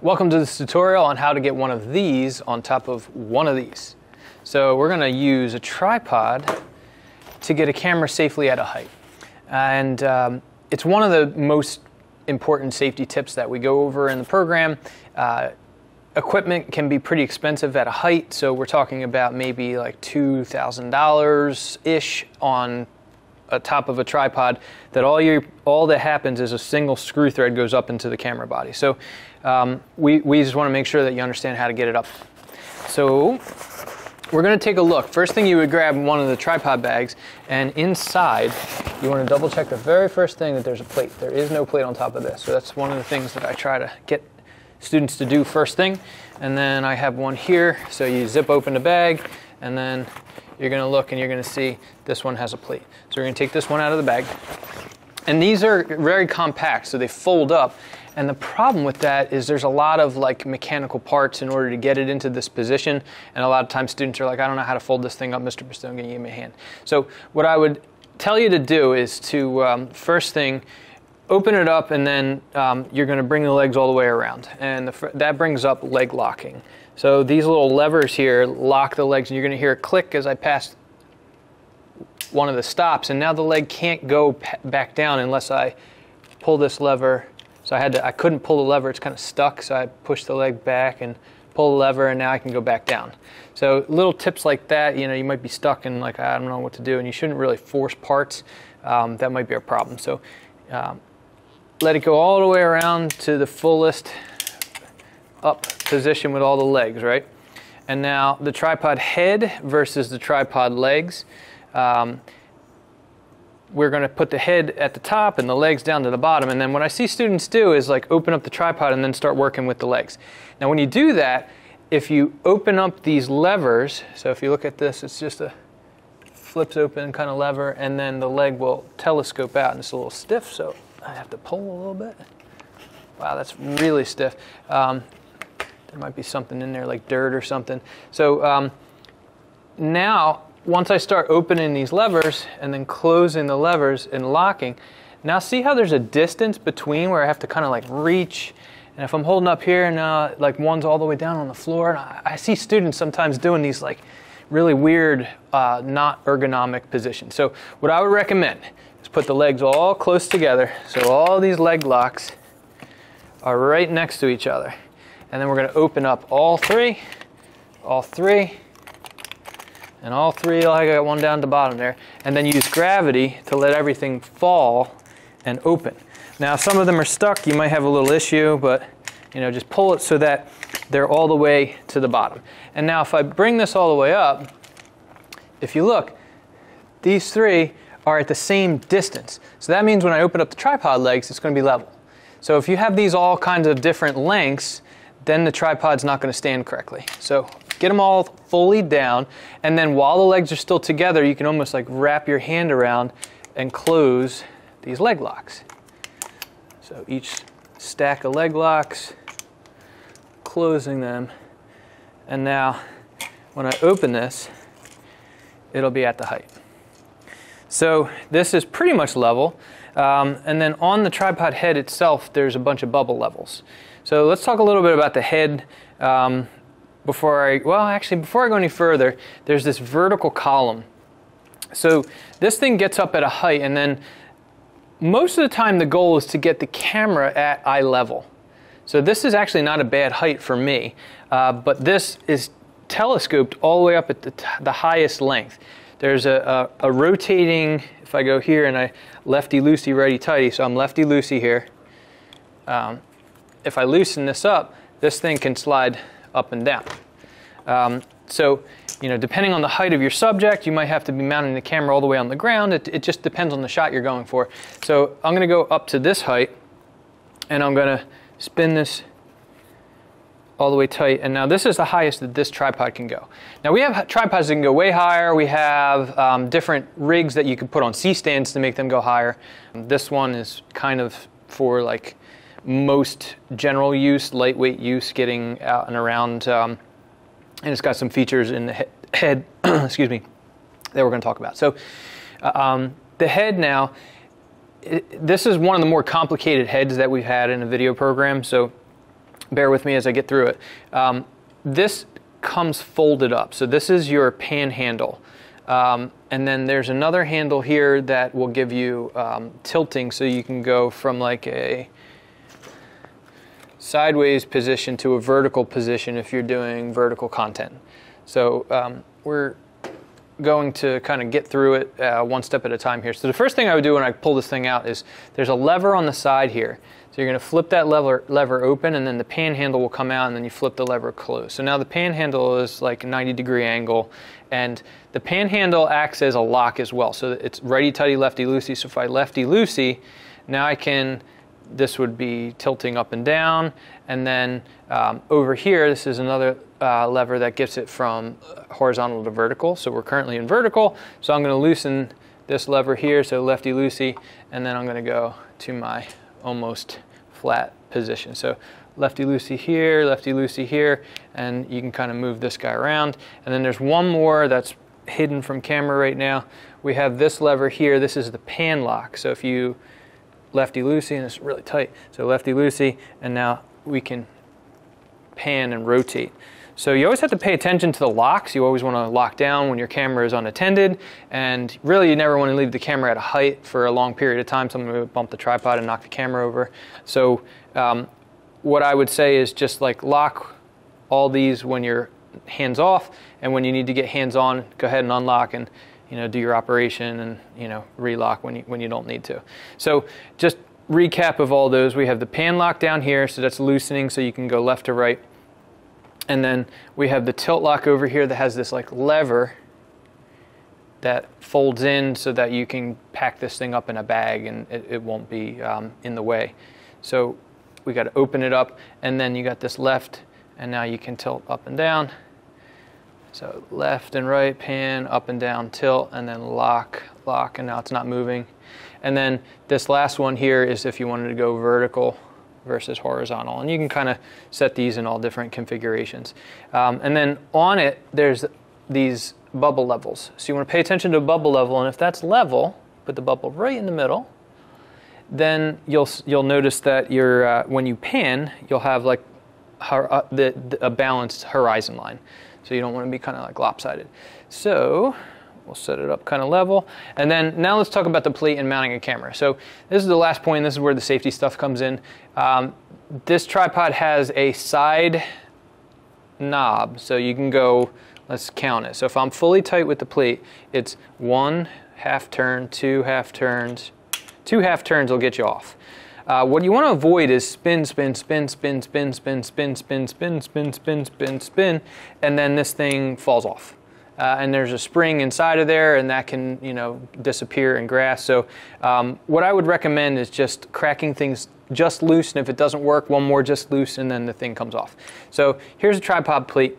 Welcome to this tutorial on how to get one of these on top of one of these. So we're going to use a tripod to get a camera safely at a height. And um, it's one of the most important safety tips that we go over in the program. Uh, equipment can be pretty expensive at a height, so we're talking about maybe like $2,000 ish on a top of a tripod that all you all that happens is a single screw thread goes up into the camera body. So um, we, we just want to make sure that you understand how to get it up. So we're going to take a look. First thing you would grab one of the tripod bags and inside you want to double check the very first thing that there's a plate. There is no plate on top of this. So that's one of the things that I try to get students to do first thing. And then I have one here. So you zip open the bag and then you're going to look and you're going to see this one has a plate. So we're going to take this one out of the bag. And these are very compact, so they fold up. And the problem with that is there's a lot of like mechanical parts in order to get it into this position. And a lot of times students are like, I don't know how to fold this thing up, Mr. Pistone, can you give me a hand? So what I would tell you to do is to, um, first thing, open it up and then um, you're going to bring the legs all the way around. And the, that brings up leg locking. So these little levers here lock the legs and you're going to hear a click as I pass one of the stops and now the leg can't go back down unless I pull this lever. So I had to, I couldn't pull the lever, it's kind of stuck, so I pushed the leg back and pull the lever and now I can go back down. So little tips like that, you know, you might be stuck and like, I don't know what to do and you shouldn't really force parts. Um, that might be a problem. So um, let it go all the way around to the fullest up position with all the legs, right? And now the tripod head versus the tripod legs. Um, we're going to put the head at the top and the legs down to the bottom. And then what I see students do is like open up the tripod and then start working with the legs. Now when you do that, if you open up these levers, so if you look at this, it's just a flips open kind of lever and then the leg will telescope out and it's a little stiff, so I have to pull a little bit. Wow, that's really stiff. Um, there might be something in there like dirt or something. So um, now once I start opening these levers and then closing the levers and locking, now see how there's a distance between where I have to kind of like reach. And if I'm holding up here and uh, like one's all the way down on the floor, and I, I see students sometimes doing these like really weird, uh, not ergonomic positions. So what I would recommend is put the legs all close together. So all these leg locks are right next to each other. And then we're gonna open up all three, all three, and all three, I got one down the bottom there, and then use gravity to let everything fall and open. Now some of them are stuck, you might have a little issue, but you know, just pull it so that they're all the way to the bottom. And now if I bring this all the way up, if you look, these three are at the same distance. So that means when I open up the tripod legs, it's going to be level. So if you have these all kinds of different lengths, then the tripod's not going to stand correctly. So Get them all fully down, and then while the legs are still together, you can almost like wrap your hand around and close these leg locks. So each stack of leg locks, closing them, and now when I open this, it'll be at the height. So this is pretty much level. Um, and then on the tripod head itself, there's a bunch of bubble levels. So let's talk a little bit about the head. Um, before I, well, actually, before I go any further, there's this vertical column. So this thing gets up at a height, and then most of the time the goal is to get the camera at eye level. So this is actually not a bad height for me, uh, but this is telescoped all the way up at the, the highest length. There's a, a, a, rotating, if I go here and I lefty loosey, righty tighty, so I'm lefty loosey here. Um, if I loosen this up, this thing can slide up and down. Um, so, you know, depending on the height of your subject, you might have to be mounting the camera all the way on the ground. It, it just depends on the shot you're going for. So I'm going to go up to this height, and I'm going to spin this all the way tight. And now this is the highest that this tripod can go. Now we have tripods that can go way higher. We have um, different rigs that you can put on C-stands to make them go higher. This one is kind of for like most general use, lightweight use, getting out and around. Um, and it's got some features in the he head, excuse me, that we're going to talk about. So uh, um, the head now, it, this is one of the more complicated heads that we've had in a video program. So bear with me as I get through it. Um, this comes folded up. So this is your pan handle. Um, and then there's another handle here that will give you um, tilting so you can go from like a sideways position to a vertical position if you're doing vertical content. So um, we're going to kind of get through it uh, one step at a time here. So the first thing I would do when I pull this thing out is there's a lever on the side here. So you're going to flip that lever, lever open and then the pan handle will come out and then you flip the lever closed. So now the pan handle is like a 90 degree angle and the pan handle acts as a lock as well. So it's righty tighty, lefty loosey. So if I lefty loosey, now I can, this would be tilting up and down. And then um, over here, this is another uh, lever that gets it from horizontal to vertical. So we're currently in vertical. So I'm going to loosen this lever here, so lefty loosey, and then I'm going to go to my almost flat position. So lefty loosey here, lefty loosey here, and you can kind of move this guy around. And then there's one more that's hidden from camera right now. We have this lever here. This is the pan lock. So if you lefty loosey, and it's really tight. So lefty loosey, and now we can pan and rotate. So you always have to pay attention to the locks. You always want to lock down when your camera is unattended. And really, you never want to leave the camera at a height for a long period of time. Someone would bump the tripod and knock the camera over. So um, what I would say is just like lock all these when you're hands off. And when you need to get hands on, go ahead and unlock and you know, do your operation and you know, relock when you, when you don't need to. So just recap of all those. We have the pan lock down here, so that's loosening so you can go left to right. And then we have the tilt lock over here that has this like lever that folds in so that you can pack this thing up in a bag and it, it won't be um, in the way. So we got to open it up and then you got this left and now you can tilt up and down. So left and right pan, up and down, tilt, and then lock, lock, and now it's not moving. And then this last one here is if you wanted to go vertical versus horizontal. And you can kind of set these in all different configurations. Um, and then on it, there's these bubble levels. So you want to pay attention to a bubble level, and if that's level, put the bubble right in the middle, then you'll, you'll notice that you uh, when you pan, you'll have like uh, a balanced horizon line. So you don't want to be kind of like lopsided. So We'll set it up kind of level. And then now let's talk about the plate and mounting a camera. So this is the last point. This is where the safety stuff comes in. Um, this tripod has a side knob. So you can go, let's count it. So if I'm fully tight with the plate, it's one half turn, two half turns. Two half turns will get you off. Uh, what you want to avoid is spin, spin, spin, spin, spin, spin, spin, spin, spin, spin, spin, spin, spin, and then this thing falls off uh, and there's a spring inside of there, and that can you know disappear in grass. So um, what I would recommend is just cracking things just loose, and if it doesn't work, one more just loose, and then the thing comes off. So here's a tripod plate.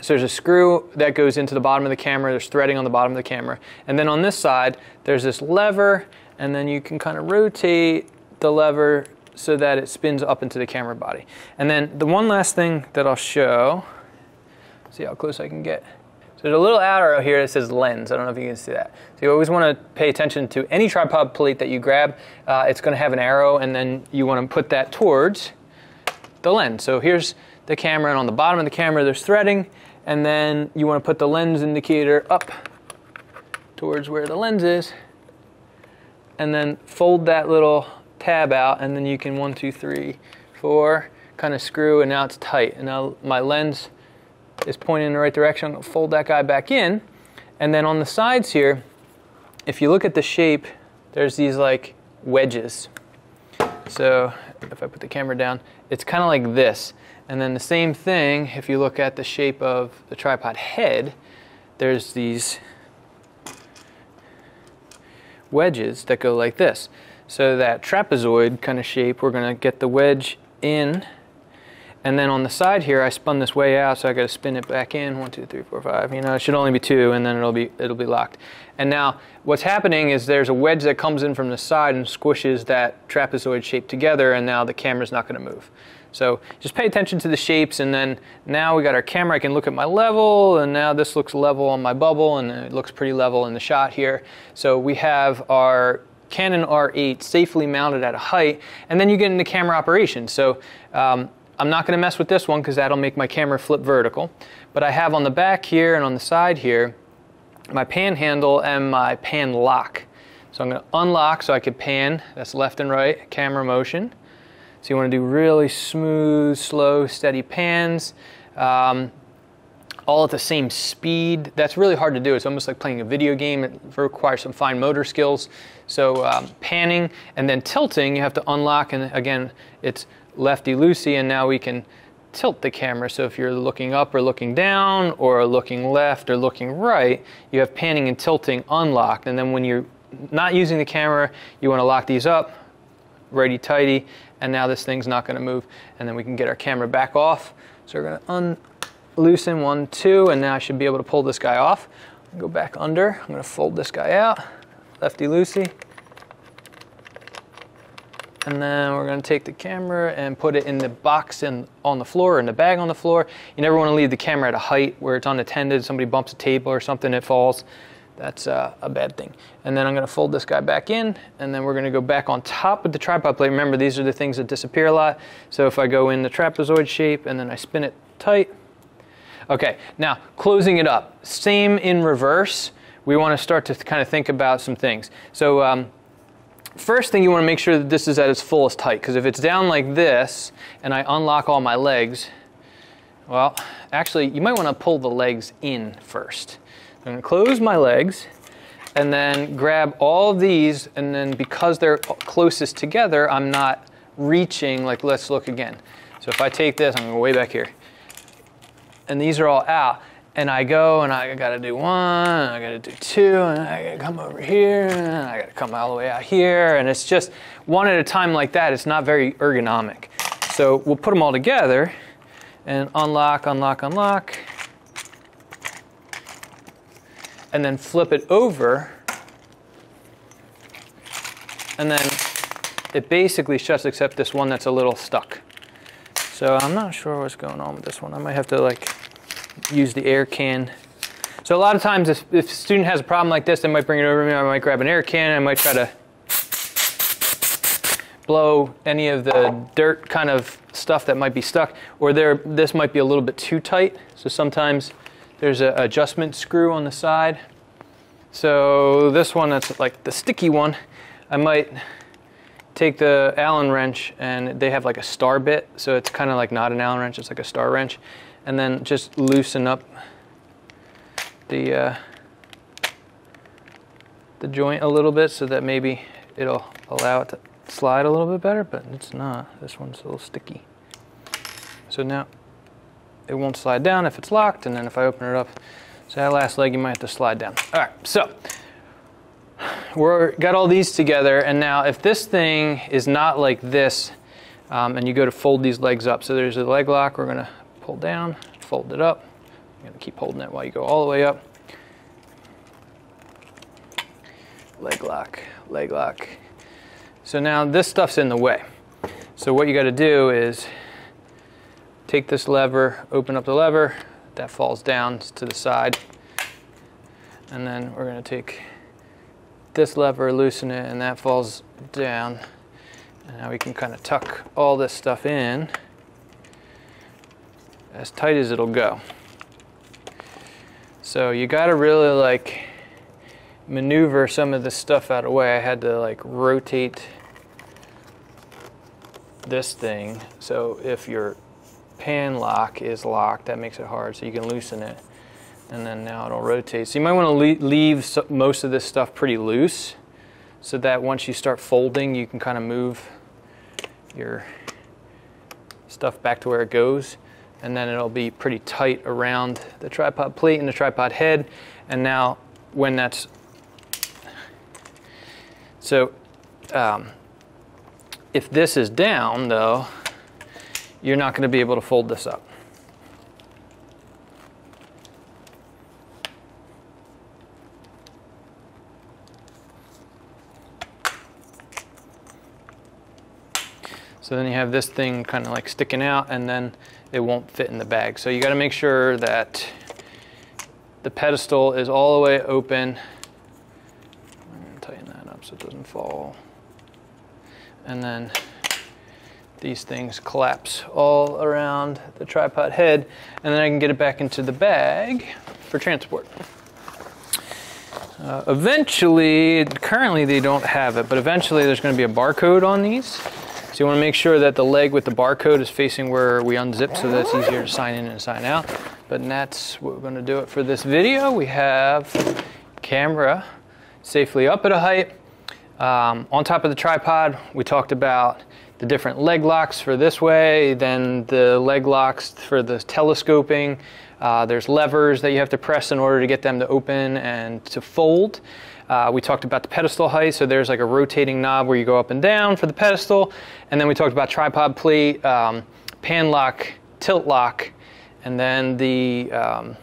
So there's a screw that goes into the bottom of the camera. There's threading on the bottom of the camera, and then on this side there's this lever, and then you can kind of rotate the lever so that it spins up into the camera body. And then the one last thing that I'll show, see how close I can get. So there's a little arrow here that says lens. I don't know if you can see that. So you always want to pay attention to any tripod plate that you grab. Uh, it's going to have an arrow, and then you want to put that towards the lens. So here's the camera, and on the bottom of the camera there's threading, and then you want to put the lens indicator up towards where the lens is, and then fold that little tab out, and then you can one, two, three, four, kind of screw, and now it's tight. And now my lens is pointing in the right direction. I'm to fold that guy back in. And then on the sides here, if you look at the shape, there's these like wedges. So if I put the camera down, it's kind of like this. And then the same thing, if you look at the shape of the tripod head, there's these wedges that go like this. So that trapezoid kind of shape, we're going to get the wedge in and then on the side here, I spun this way out, so I got to spin it back in. One, two, three, four, five. You know, it should only be two, and then it'll be it'll be locked. And now, what's happening is there's a wedge that comes in from the side and squishes that trapezoid shape together, and now the camera's not going to move. So just pay attention to the shapes, and then now we got our camera. I can look at my level, and now this looks level on my bubble, and it looks pretty level in the shot here. So we have our Canon R8 safely mounted at a height, and then you get into camera operation. So um, I'm not going to mess with this one because that'll make my camera flip vertical. But I have on the back here and on the side here my pan handle and my pan lock. So I'm going to unlock so I can pan. That's left and right camera motion. So you want to do really smooth, slow, steady pans. Um, all at the same speed. That's really hard to do. It's almost like playing a video game. It requires some fine motor skills. So um, panning and then tilting, you have to unlock. And again, it's lefty-loosey, and now we can tilt the camera. So if you're looking up or looking down or looking left or looking right, you have panning and tilting unlocked. And then when you're not using the camera, you want to lock these up, righty-tighty, and now this thing's not going to move. And then we can get our camera back off. So we're going to unloosen one, two, and now I should be able to pull this guy off. Go back under. I'm going to fold this guy out, lefty-loosey. And then we're going to take the camera and put it in the box in, on the floor, in the bag on the floor. You never want to leave the camera at a height where it's unattended. Somebody bumps a table or something, it falls. That's uh, a bad thing. And then I'm going to fold this guy back in, and then we're going to go back on top with the tripod plate. Remember, these are the things that disappear a lot. So if I go in the trapezoid shape and then I spin it tight. Okay, now closing it up. Same in reverse. We want to start to kind of think about some things. So um, First thing you want to make sure that this is at its fullest height because if it's down like this and I unlock all my legs, well, actually you might want to pull the legs in first. I'm going to close my legs and then grab all of these and then because they're closest together, I'm not reaching, like let's look again. So if I take this, I'm going to go way back here. And these are all out and I go and I gotta do one, I gotta do two, and I gotta come over here, and I gotta come all the way out here, and it's just one at a time like that. It's not very ergonomic. So we'll put them all together and unlock, unlock, unlock, and then flip it over, and then it basically shuts except this one that's a little stuck. So I'm not sure what's going on with this one. I might have to like use the air can. So a lot of times if, if a student has a problem like this, they might bring it over to me. I might grab an air can. I might try to blow any of the dirt kind of stuff that might be stuck. Or there, this might be a little bit too tight. So sometimes there's an adjustment screw on the side. So this one that's like the sticky one, I might take the Allen wrench and they have like a star bit. So it's kind of like not an Allen wrench, it's like a star wrench and then just loosen up the uh, the joint a little bit so that maybe it'll allow it to slide a little bit better, but it's not. This one's a little sticky. So now it won't slide down if it's locked, and then if I open it up, so that last leg you might have to slide down. All right, so we're got all these together, and now if this thing is not like this, um, and you go to fold these legs up, so there's a leg lock, we're gonna pull down, fold it up. You're going to keep holding it while you go all the way up. Leg lock, leg lock. So now this stuff's in the way. So what you got to do is take this lever, open up the lever, that falls down to the side. And then we're going to take this lever, loosen it, and that falls down. And now we can kind of tuck all this stuff in as tight as it'll go. So you got to really like maneuver some of this stuff out of the way. I had to like rotate this thing. So if your pan lock is locked, that makes it hard. So you can loosen it and then now it'll rotate. So you might want to leave most of this stuff pretty loose so that once you start folding, you can kind of move your stuff back to where it goes and then it'll be pretty tight around the tripod plate and the tripod head. And now when that's, so um, if this is down though, you're not gonna be able to fold this up. So then you have this thing kind of like sticking out and then it won't fit in the bag. So you got to make sure that the pedestal is all the way open. Tighten that up so it doesn't fall. And then these things collapse all around the tripod head, and then I can get it back into the bag for transport. Uh, eventually, currently they don't have it, but eventually there's going to be a barcode on these. So you want to make sure that the leg with the barcode is facing where we unzip so that's easier to sign in and sign out. But that's what we're going to do it for this video. We have camera safely up at a height. Um, on top of the tripod, we talked about the different leg locks for this way, then the leg locks for the telescoping. Uh, there's levers that you have to press in order to get them to open and to fold. Uh, we talked about the pedestal height, so there's like a rotating knob where you go up and down for the pedestal. And then we talked about tripod plate, um, pan lock, tilt lock, and then the um,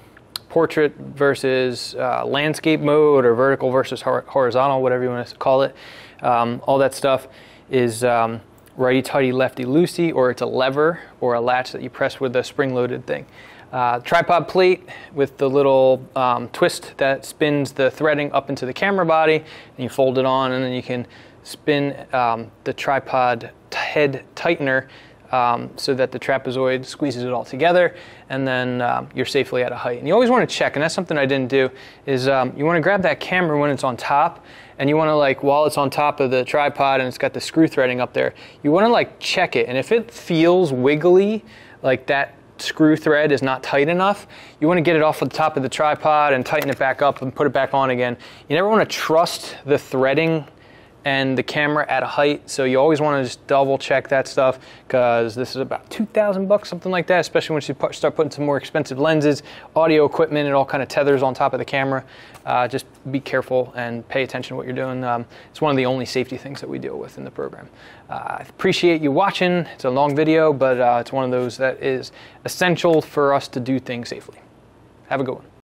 portrait versus uh, landscape mode or vertical versus horizontal, whatever you want to call it. Um, all that stuff is um, righty tighty, lefty loosey, or it's a lever or a latch that you press with a spring loaded thing. Uh, tripod plate with the little um, twist that spins the threading up into the camera body, and you fold it on, and then you can spin um, the tripod head tightener um, so that the trapezoid squeezes it all together, and then um, you're safely at a height. And you always want to check, and that's something I didn't do, is um, you want to grab that camera when it's on top, and you want to like while it's on top of the tripod and it's got the screw threading up there, you want to like check it, and if it feels wiggly, like that screw thread is not tight enough, you want to get it off the top of the tripod and tighten it back up and put it back on again. You never want to trust the threading and the camera at a height. So you always want to just double check that stuff because this is about 2,000 bucks, something like that, especially once you put, start putting some more expensive lenses, audio equipment, and all kind of tethers on top of the camera. Uh, just be careful and pay attention to what you're doing. Um, it's one of the only safety things that we deal with in the program. Uh, I appreciate you watching. It's a long video, but uh, it's one of those that is essential for us to do things safely. Have a good one.